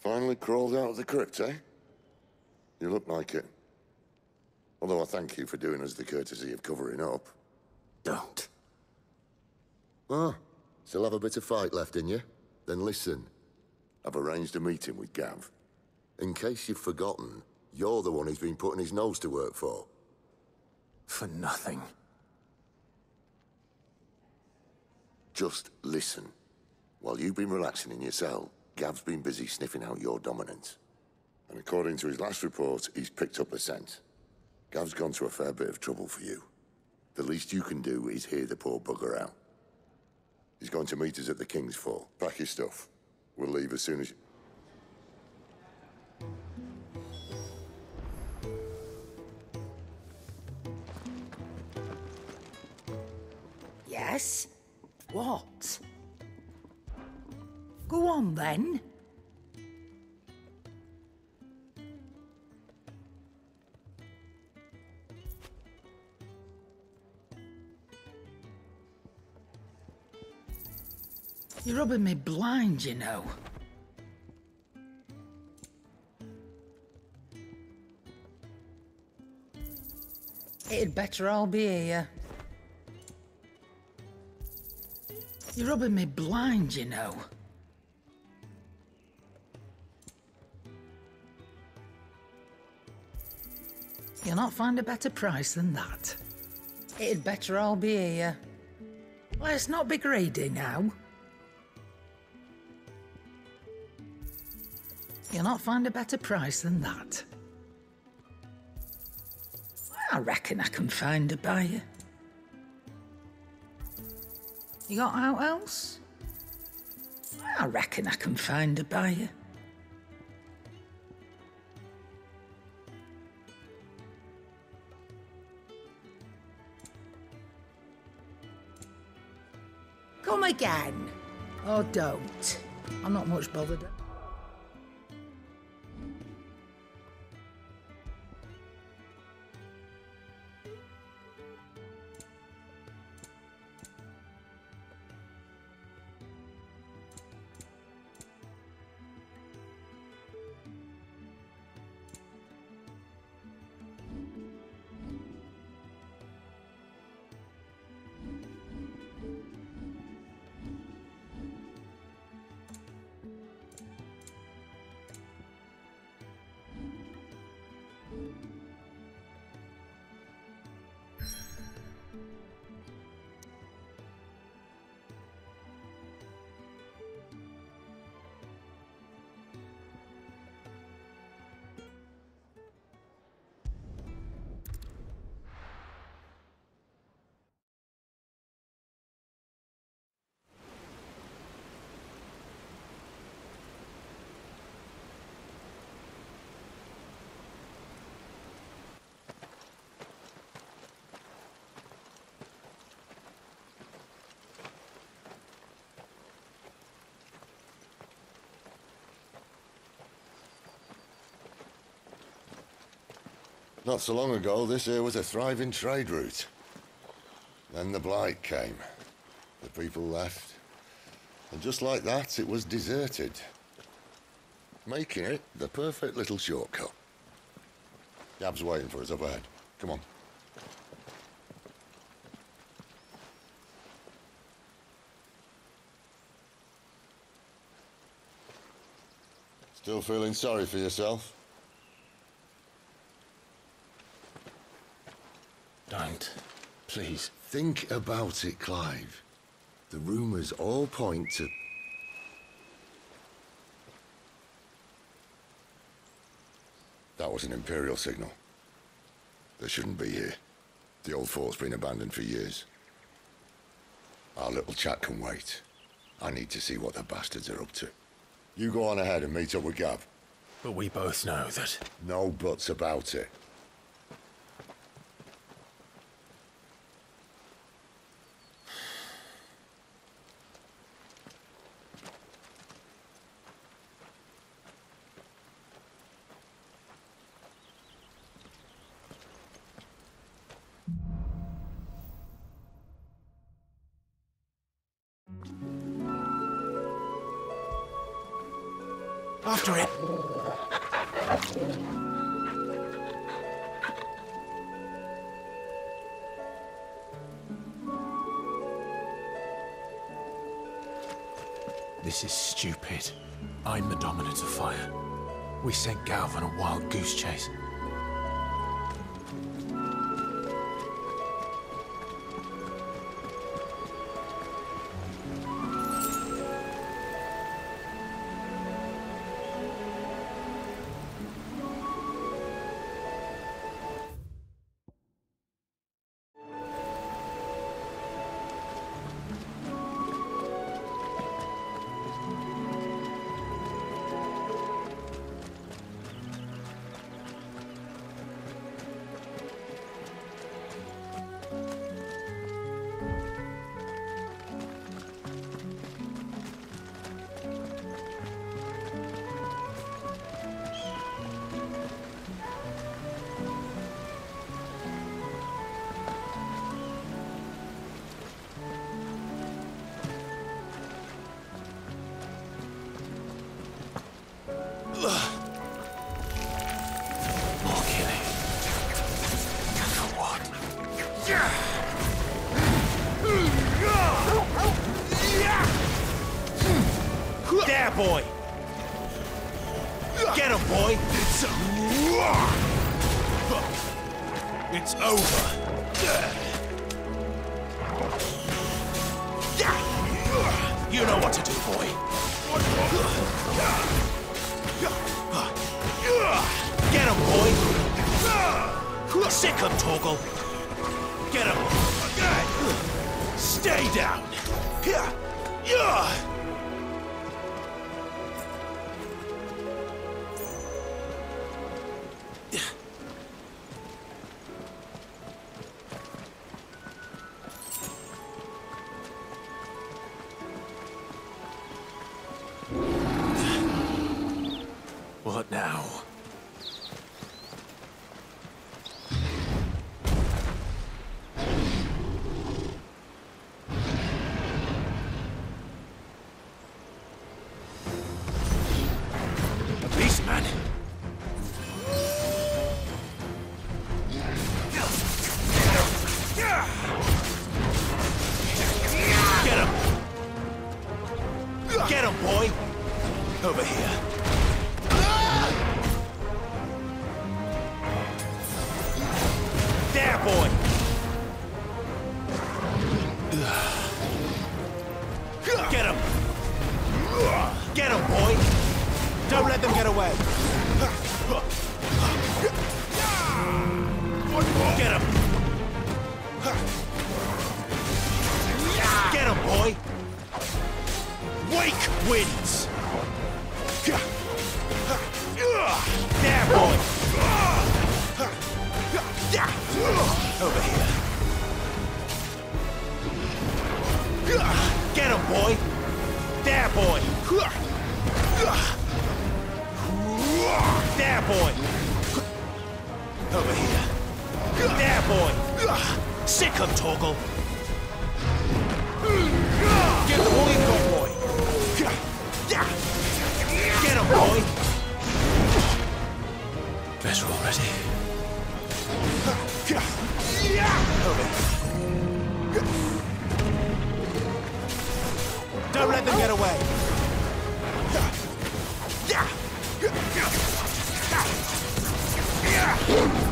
Finally crawled out of the crypt, eh? You look like it. Although I thank you for doing us the courtesy of covering up. Don't. Ah, still have a bit of fight left in you? Then listen. I've arranged a meeting with Gav. In case you've forgotten, you're the one he's been putting his nose to work for. For nothing. Just listen. While you've been relaxing in your cell, Gav's been busy sniffing out your dominance. And according to his last report, he's picked up a scent. Gav's gone to a fair bit of trouble for you. The least you can do is hear the poor bugger out. He's going to meet us at the King's Fall. Pack your stuff. We'll leave as soon as... Yes? What? Go on then. You're rubbing me blind, you know. It'd better all be here. You're rubbing me blind, you know. You'll not find a better price than that. It'd better all be uh, here. Let's not be greedy now. You'll not find a better price than that. I reckon I can find a buyer. You got out else? I reckon I can find a buyer. Come again. Oh, don't. I'm not much bothered. Not so long ago, this here was a thriving trade route. Then the Blight came. The people left. And just like that, it was deserted. Making it the perfect little shortcut. Gav's waiting for us up ahead. Come on. Still feeling sorry for yourself? Don't. Please. Think about it, Clive. The rumours all point to... That was an Imperial signal. They shouldn't be here. The old fort's been abandoned for years. Our little chat can wait. I need to see what the bastards are up to. You go on ahead and meet up with Gav. But we both know that. No buts about it. After it. This is stupid. I'm the dominant of fire. We sent Galvin a wild goose chase. Over here. Boy! Over here. There, boy! Sick him, Torgal! Get the all you've boy! Get him, boy! Better already. Over. Don't let them get away! Get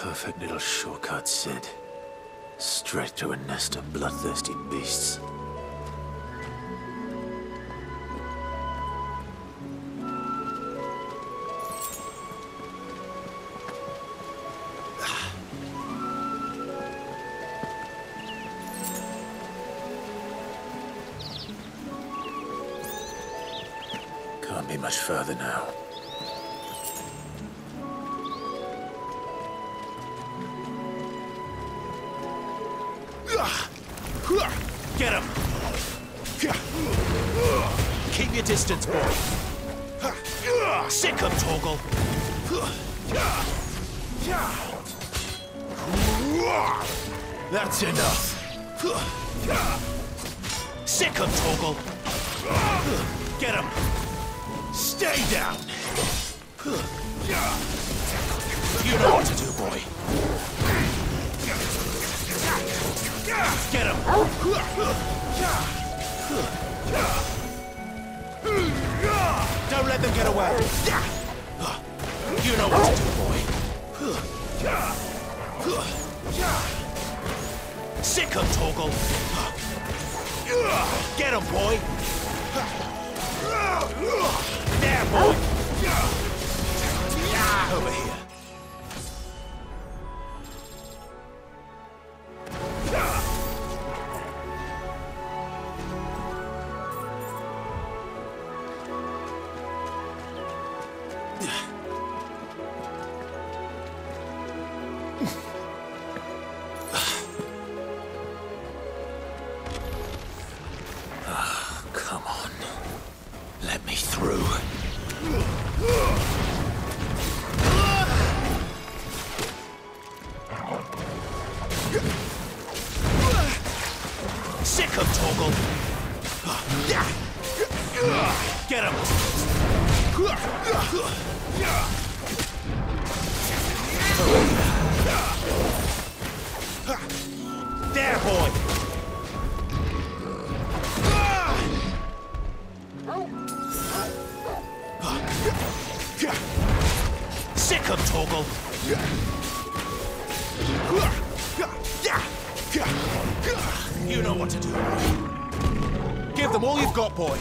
perfect little shortcut, Cid. Straight to a nest of bloodthirsty beasts. Can't be much further now. Get him! Keep your distance, boy. Sick him, Torgal. That's enough. Sick him, Torgal. Get him. Stay down. You know what to do, boy. Get him. Don't let them get away. You know what to do, boy. Sick him, Torgal. Get him, boy. There, boy. Over here. Sick. Get him. There, boy. Sick him, Torgal. You know what to do. Give them all you've got, boy.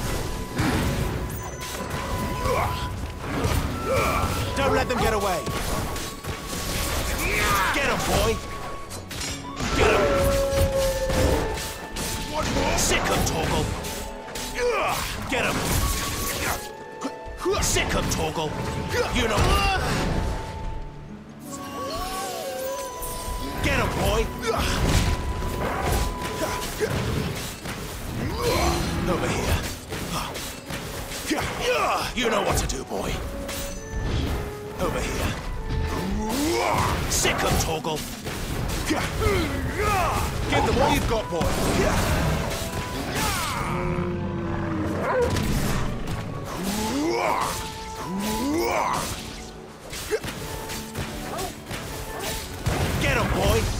Don't let them get away. Get him, boy. Get him. Sick him, Torgal. Get him. Sick him, Torgal. You know. Get him, boy. Over here. You know what to do, boy. Over here. Sick him, Torgal. Give them all you've got, boy. Get him, boy.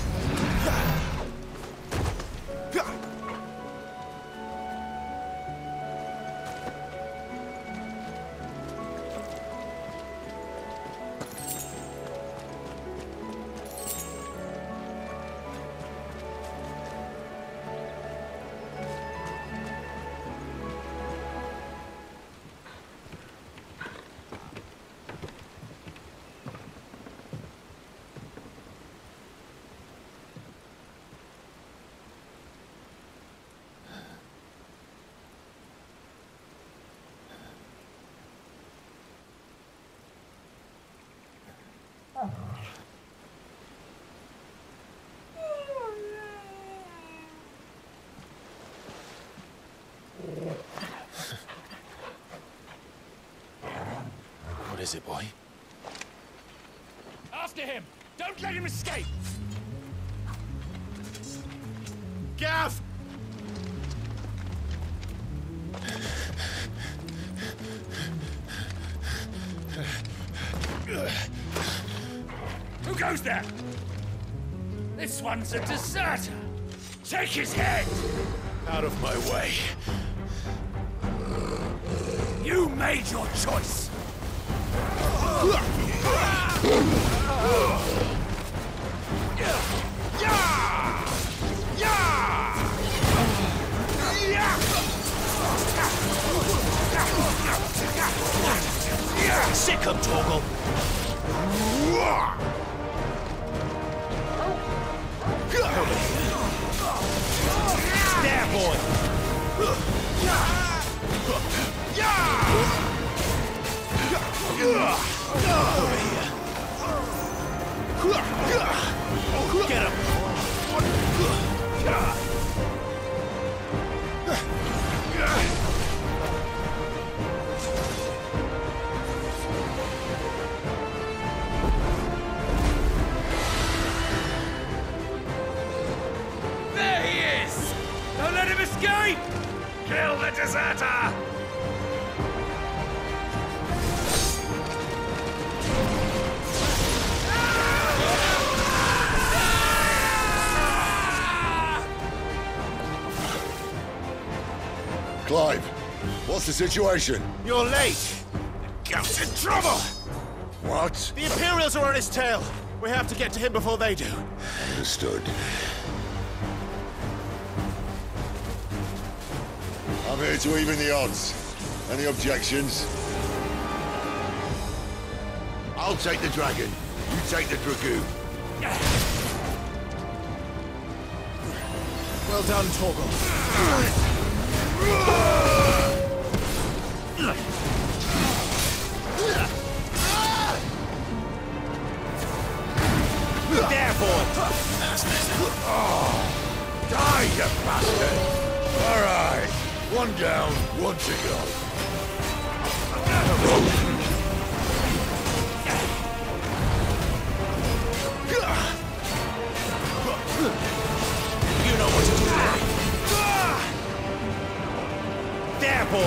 What is it, boy? After him! Don't let him escape! Gav! Who goes there? This one's a deserter! Take his head! Out of my way. Made your choice! Sick him, Torgal. Get him! There he is! Don't let him escape! Kill the deserter! Clive, what's the situation? You're late! Gout's in trouble! What? The Imperials are on his tail! We have to get to him before they do. Understood. I'm here to even the odds. Any objections? I'll take the dragon. You take the dragoon. Well done, Torgal. Boy! Oh, die, you bastard! All right. One down, one to go. Don't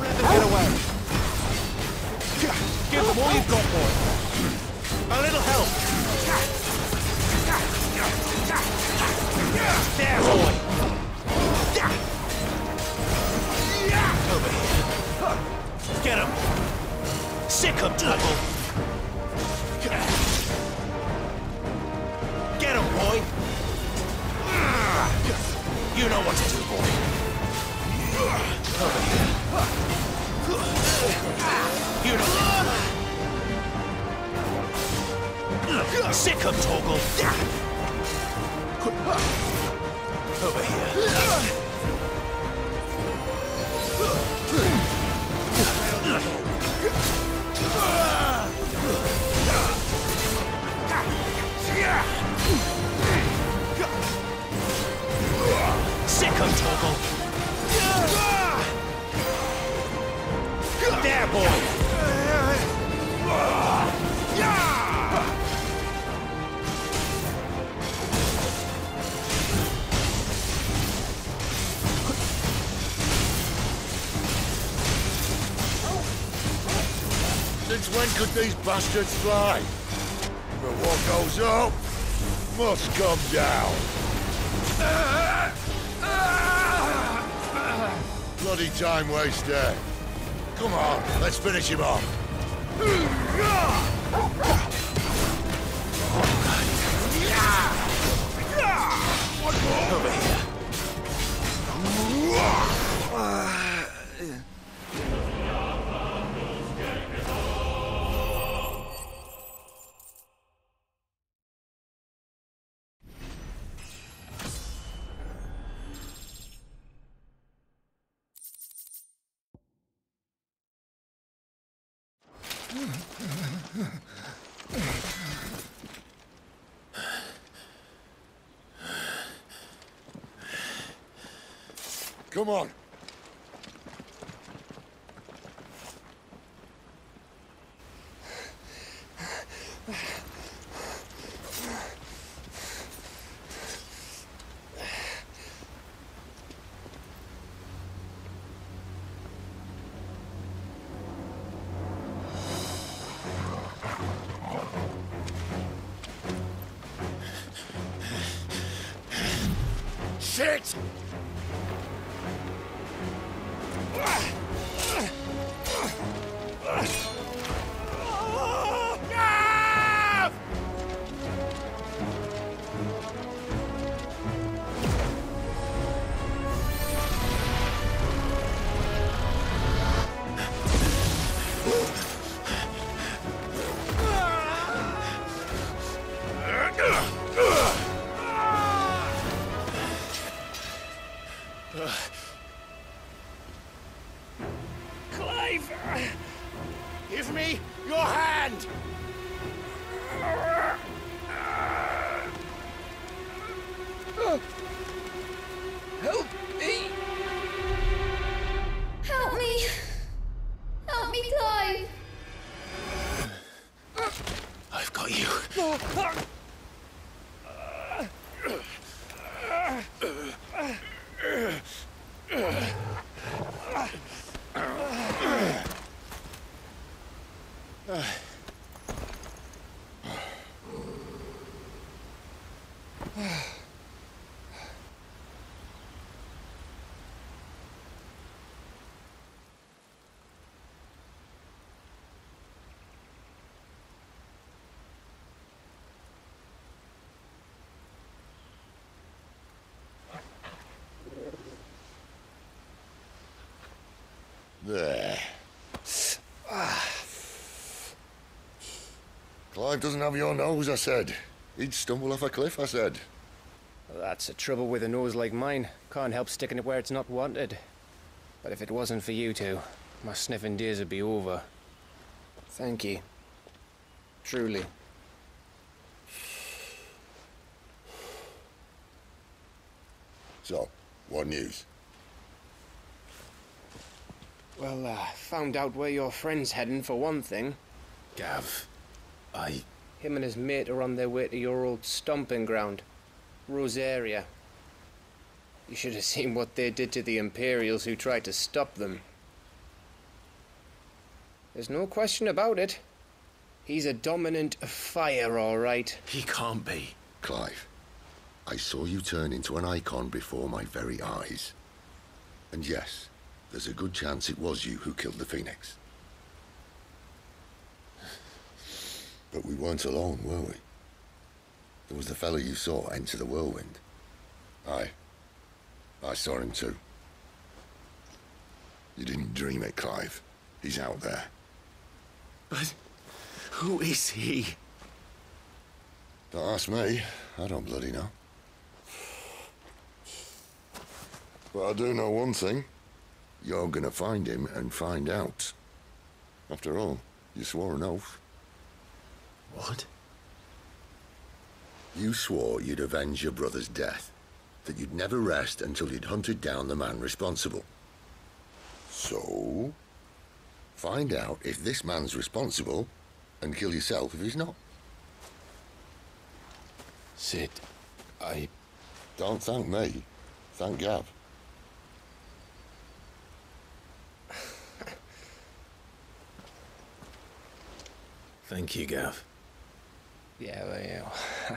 let them get away. Give them all you've got, boy. A little help. Him, There, boy. Since when could these bastards fly? But what goes up must come down. Bloody time waster. Come on, let's finish him off. Come on. Shit! your hand! Help me! Help me! Help me, Clive! I've got you. Oh, Clive doesn't have your nose, I said. He'd stumble off a cliff, I said. That's the trouble with a nose like mine. Can't help sticking it where it's not wanted. But if it wasn't for you two, my sniffing days would be over. Thank you. Truly. So, what news? Well, uh, found out where your friend's heading for one thing. Gav, I. Him and his mate are on their way to your old stomping ground, Rosaria. You should have seen what they did to the Imperials who tried to stop them. There's no question about it. He's a dominant fire, all right. He can't be. Clive, I saw you turn into an Eikon before my very eyes. And yes, there's a good chance it was you who killed the Phoenix. But we weren't alone, were we? There was the fellow you saw enter the whirlwind. Aye. I saw him too. You didn't dream it, Clive. He's out there. But who is he? Don't ask me. I don't bloody know. But I do know one thing. You're gonna find him and find out. After all, you swore an oath. What? You swore you'd avenge your brother's death. That you'd never rest until you'd hunted down the man responsible. So, find out if this man's responsible and kill yourself if he's not. Cid, I. Don't thank me. Thank Gav. Thank you, Gav. Yeah, well, yeah.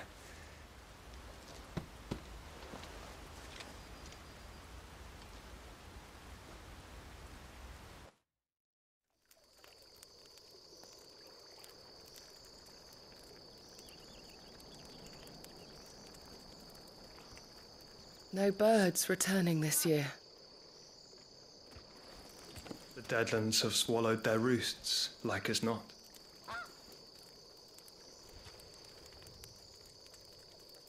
No birds returning this year. The Deadlands have swallowed their roosts, like as not.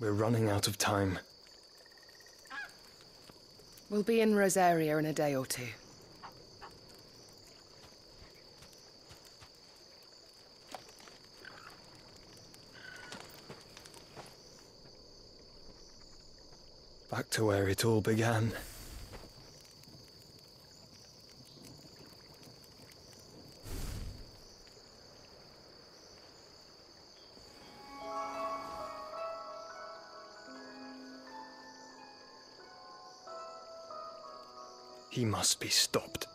We're running out of time. We'll be in Rosaria in a day or two. Back to where it all began. He must be stopped.